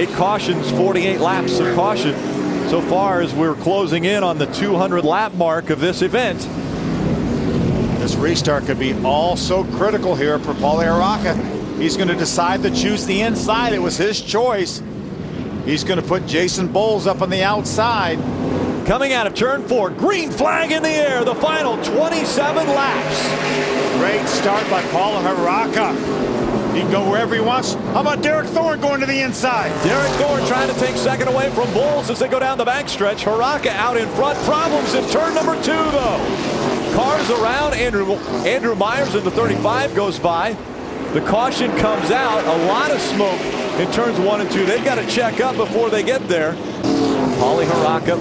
eight cautions, 48 laps of caution so far as we're closing in on the 200 lap mark of this event. This restart could be all so critical here for Paulie Harraka. He's going to decide to choose the inside. It was his choice. He's going to put Jason Bowles up on the outside. Coming out of turn four, green flag in the air, the final 27 laps. Great start by Paulie Harraka. He can go wherever he wants. How about Derek Thorn going to the inside? Derek Thorn trying to take second away from Bowles as they go down the backstretch. Harraka out in front. Problems in turn number two, though. Cars around. Andrew, Andrew Myers in the 35 goes by. The caution comes out. A lot of smoke in turns one and two. They've got to check up before they get there. Paulie Harraka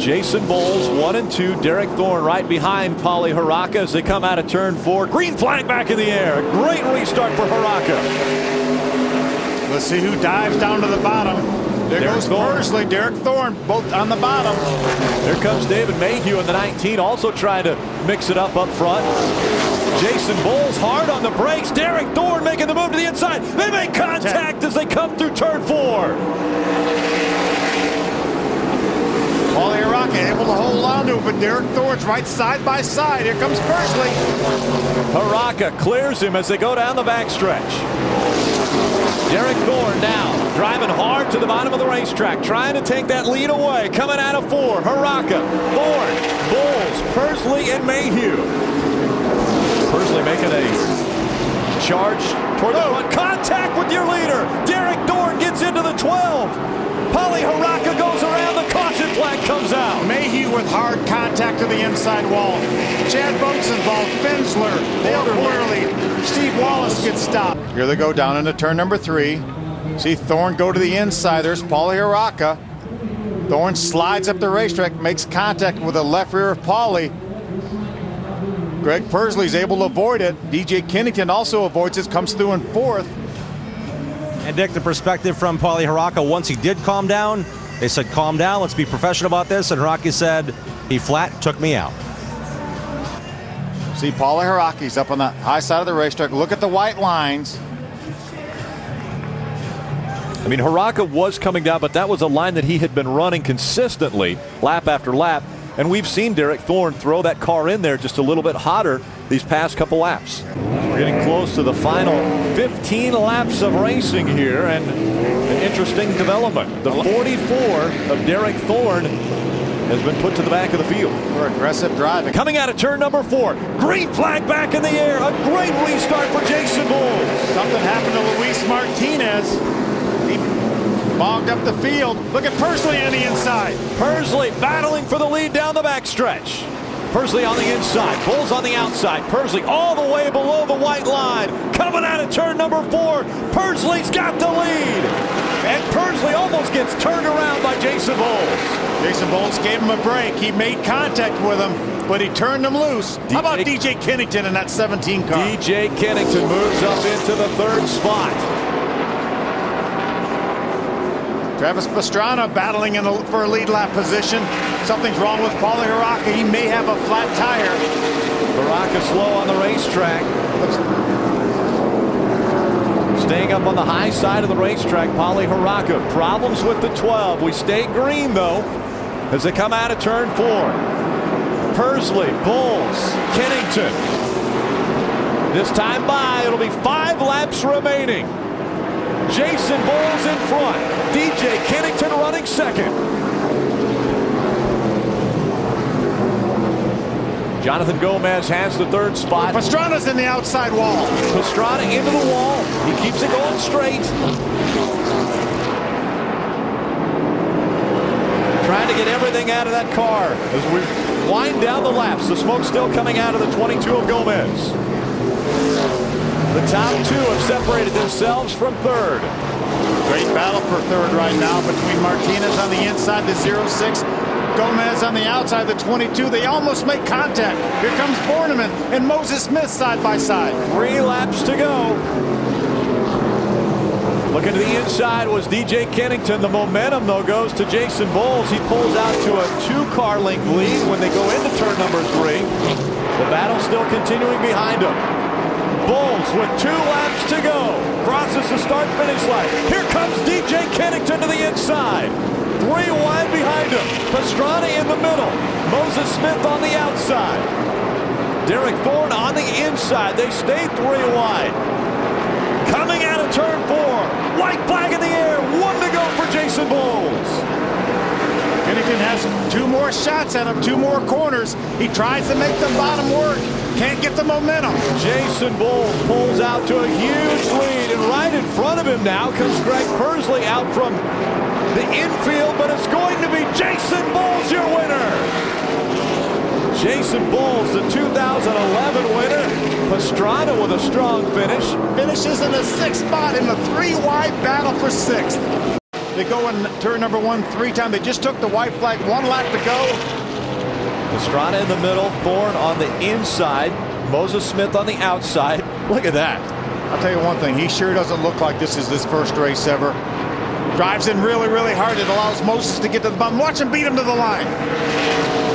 Jason Bowles, one and two. Derek Thorn right behind Paulie Harraka as they come out of turn four. Green flag back in the air. Great restart for Harraka. Let's see who dives down to the bottom. There Derek goes Thorn. Derek Thorn, both on the bottom. There comes David Mayhew in the 19, also trying to mix it up up front. Jason Bowles hard on the brakes. Derek Thorn making the move to the inside. They make contact as they come through turn four. Paulie Harraka able to but Derek Thorn's right side by side. Here comes Pursley. Harraka clears him as they go down the backstretch. Derek Thorn now driving hard to the bottom of the racetrack, trying to take that lead away. Coming out of four, Harraka, Thorn, Bowles, Pursley, and Mayhew. Pursley making a charge toward the oh. front. Contact with your leader. Derek Thorn gets into the 12. Paulie Harraka goes around. The flag comes out. Mayhew with hard contact to the inside wall. Chad Boats involved. Finsler, Dale Quarterley, Steve Wallace gets stopped. Here they go down into turn number three. See Thorn go to the inside. There's Paulie Harraka. Thorn slides up the racetrack, makes contact with the left rear of Paulie. Greg Pursley's able to avoid it. DJ Kennington also avoids it, comes through in fourth. And Dick, the perspective from Paulie Harraka, once he did calm down, they said, calm down, let's be professional about this. And Harraka said, he flat took me out. See Paulie Harraka's up on the high side of the racetrack. Look at the white lines. I mean, Harraka was coming down, but that was a line that he had been running consistently lap after lap. And we've seen Derek Thorn throw that car in there just a little bit hotter these past couple laps. We're getting close to the final 15 laps of racing here, and an interesting development. The 44 of Derek Thorn has been put to the back of the field. For aggressive driving. Coming out of turn number four. Green flag back in the air. A great restart for Jason Bowles. Something happened to Luis Martinez. Bogged up the field. Look at Pursley on the inside. Pursley battling for the lead down the backstretch. Pursley on the inside, Bowles on the outside. Pursley all the way below the white line. Coming out of turn number four. Pursley's got the lead. And Pursley almost gets turned around by Jason Bowles. Jason Bowles gave him a break. He made contact with him, but he turned him loose. DJ, How about DJ Kennington in that 17 car? DJ Kennington moves up into the third spot. Travis Pastrana battling for a lead lap position. Something's wrong with Paulie Harraka. He may have a flat tire. Harraka slow on the racetrack. Staying up on the high side of the racetrack, Paulie Harraka. Problems with the 12. We stay green, though, as they come out of turn four. Pursley, Bowles, Kennington. This time by, it'll be five laps remaining. Jason Bowles in front. DJ Kennington running second. Jonathon Gomez has the third spot. Pastrana's in the outside wall. Pastrana into the wall. He keeps it going straight. Trying to get everything out of that car as we wind down the laps. The smoke still coming out of the 22 of Gomez. Top two have separated themselves from third. Great battle for third right now between Martinez on the inside, the 0-6. Gomez on the outside, the 22. They almost make contact. Here comes Borneman and Moses Smith side by side. Three laps to go. Looking to the inside was DJ Kennington. The momentum, though, goes to Jason Bowles. He pulls out to a two-car length lead when they go into turn number three. The battle still continuing behind him. Bowles with two laps to go. crosses the start finish line. Here comes DJ Kennington to the inside. Three wide behind him. Pastrana in the middle. Moses Smith on the outside. Derek Thorn on the inside. They stay three wide. Coming out of turn four. White flag in the air. One to go for Jason Bowles. Kennington has two more shots at him, two more corners. He tries to make the bottom work. Can't get the momentum. Jason Bowles pulls out to a huge lead, and right in front of him now comes Greg Pursley out from the infield, but it's going to be Jason Bowles, your winner. Jason Bowles, the 2011 winner. Pastrana with a strong finish. Finishes in the sixth spot in the three-wide battle for sixth. They go in turn number one three times. They just took the white flag. One lap to go. Pastrana in the middle, Thorn on the inside, Moses Smith on the outside. Look at that. I'll tell you one thing. He sure doesn't look like this is his first race ever. Drives in really, really hard. It allows Moses to get to the bottom. Watch him beat him to the line.